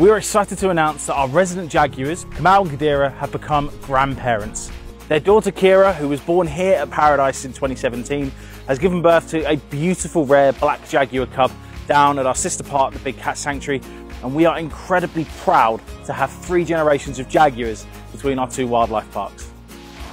We are excited to announce that our resident Jaguars, Kamau and Qadira, have become grandparents. Their daughter Kira, who was born here at Paradise in 2017, has given birth to a beautiful rare black Jaguar cub down at our sister park, the Big Cat Sanctuary, and we are incredibly proud to have three generations of Jaguars between our two wildlife parks.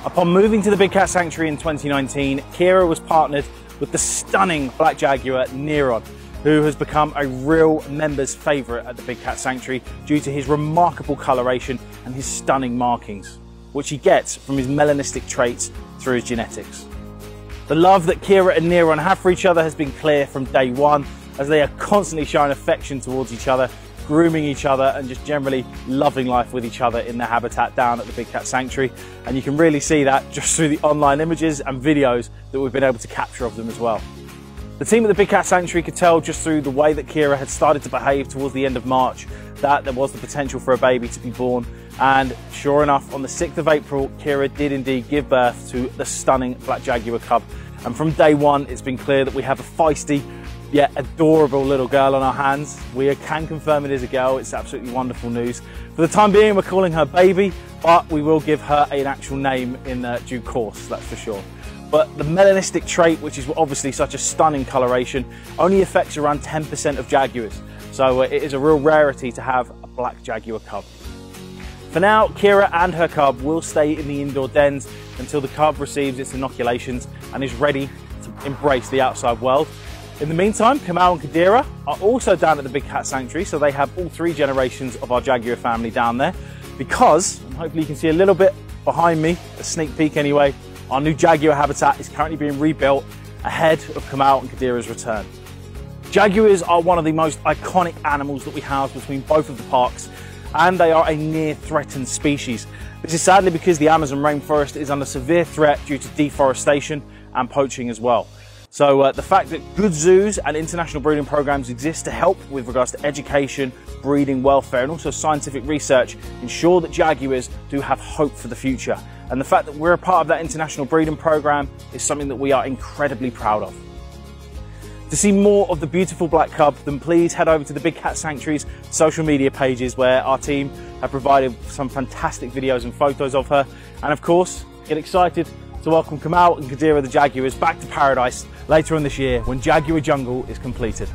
Upon moving to the Big Cat Sanctuary in 2019, Kira was partnered with the stunning black Jaguar Neron, who has become a real member's favourite at the Big Cat Sanctuary due to his remarkable coloration and his stunning markings, which he gets from his melanistic traits through his genetics. The love that Kira and Neron have for each other has been clear from day one, as they are constantly showing affection towards each other, grooming each other, and just generally loving life with each other in their habitat down at the Big Cat Sanctuary. And you can really see that just through the online images and videos that we've been able to capture of them as well. The team at the Big Cat Sanctuary could tell just through the way that Kira had started to behave towards the end of March that there was the potential for a baby to be born. And sure enough, on the 6th of April, Kira did indeed give birth to the stunning Black Jaguar cub. And from day one, it's been clear that we have a feisty, yet adorable little girl on our hands. We can confirm it is a girl. It's absolutely wonderful news. For the time being, we're calling her Baby, but we will give her an actual name in uh, due course, that's for sure. But the melanistic trait, which is obviously such a stunning coloration, only affects around 10% of Jaguars. So uh, it is a real rarity to have a black Jaguar cub. For now, Kira and her cub will stay in the indoor dens until the cub receives its inoculations and is ready to embrace the outside world. In the meantime, Kamau and Qadira are also down at the Big Cat Sanctuary, so they have all three generations of our Jaguar family down there because, hopefully you can see a little bit behind me, a sneak peek anyway, our new Jaguar habitat is currently being rebuilt ahead of Kamau and Qadira's return. Jaguars are one of the most iconic animals that we have between both of the parks and they are a near threatened species. This is sadly because the Amazon rainforest is under severe threat due to deforestation and poaching as well. So uh, the fact that good zoos and international breeding programs exist to help with regards to education, breeding, welfare and also scientific research ensure that jaguars do have hope for the future. And the fact that we're a part of that international breeding program is something that we are incredibly proud of. To see more of the beautiful black cub, then please head over to the Big Cat Sanctuary's social media pages where our team have provided some fantastic videos and photos of her. And of course, get excited to welcome Kamau and Qadira the Jaguars back to paradise later on this year when Jaguar Jungle is completed.